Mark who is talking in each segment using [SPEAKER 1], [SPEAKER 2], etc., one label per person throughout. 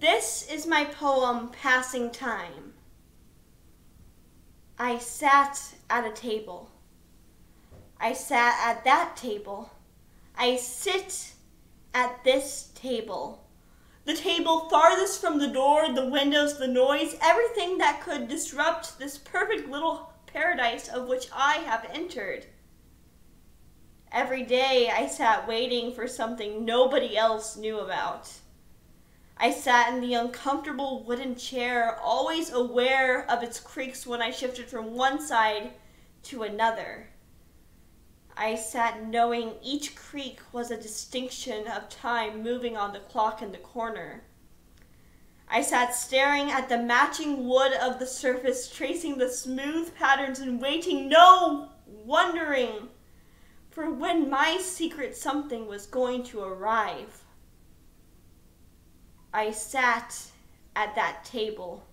[SPEAKER 1] This is my poem, Passing Time. I sat at a table. I sat at that table. I sit at this table. The table farthest from the door, the windows, the noise, everything that could disrupt this perfect little paradise of which I have entered. Every day I sat waiting for something nobody else knew about. I sat in the uncomfortable wooden chair, always aware of its creaks when I shifted from one side to another. I sat knowing each creak was a distinction of time moving on the clock in the corner. I sat staring at the matching wood of the surface, tracing the smooth patterns and waiting, no, wondering for when my secret something was going to arrive. I sat at that table,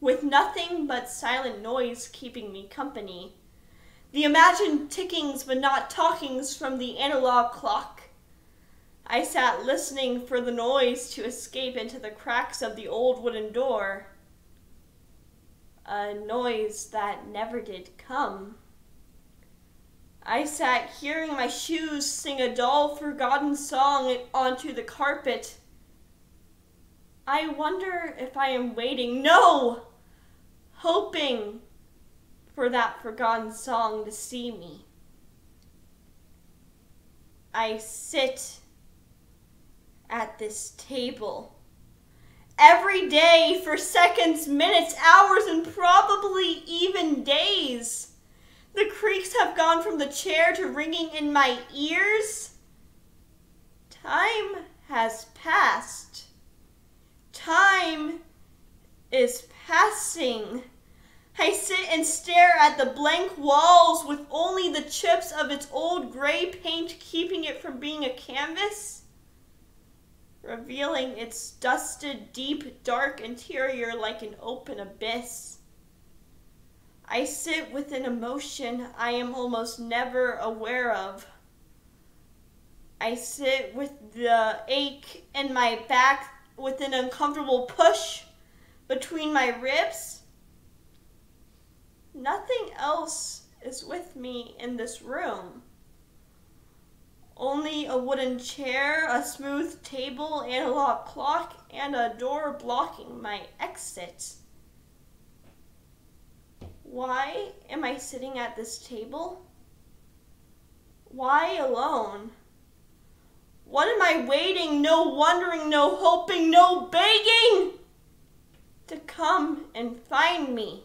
[SPEAKER 1] with nothing but silent noise keeping me company. The imagined tickings but not talkings from the analog clock. I sat listening for the noise to escape into the cracks of the old wooden door. A noise that never did come. I sat hearing my shoes sing a dull, forgotten song onto the carpet. I wonder if I am waiting, no, hoping for that forgotten song to see me. I sit at this table every day for seconds, minutes, hours, and probably even days. The creaks have gone from the chair to ringing in my ears. Time has passed. Time is passing. I sit and stare at the blank walls with only the chips of its old gray paint keeping it from being a canvas, revealing its dusted, deep, dark interior like an open abyss. I sit with an emotion I am almost never aware of. I sit with the ache in my back with an uncomfortable push between my ribs. Nothing else is with me in this room. Only a wooden chair, a smooth table, analog clock, and a door blocking my exit. Why am I sitting at this table? Why alone? What am I waiting? No wondering, no hoping, no begging to come and find me.